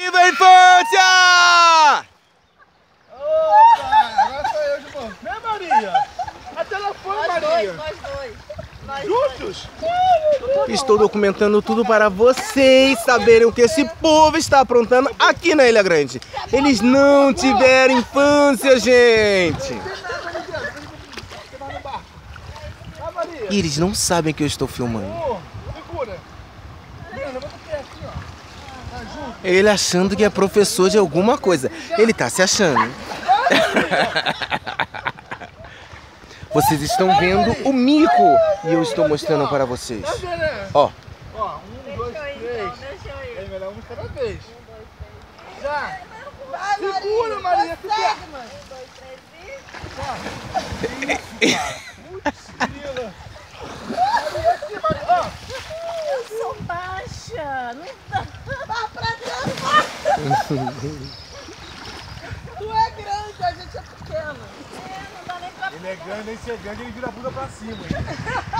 Viva a infância! Opa! Agora sou eu de novo. Né, Maria? Até ela foi, Maria. Nós dois. Nós Juntos? Estou documentando tudo para vocês saberem o que esse povo está aprontando aqui na Ilha Grande. Eles não tiveram infância, gente. E eles não sabem que eu estou filmando. Ô, segura. Segura, levanta o pé assim, ó. Tá junto. Ele achando que é professor de alguma coisa. Ele tá se achando. Vocês estão vendo o mico e eu estou mostrando para vocês. Tá? Ó, Ó, um, dois, três. É melhor um cada vez. Já. Segura, Maria, que pé. Um, dois, três e... Grila. Maria, aqui, Maria. Ó. Eu sou Não dá. Vá pra. Tu é grande, a gente é pequeno. É, não dá nem pra... Ele é grande, nem ser grande, ele vira a bunda pra cima.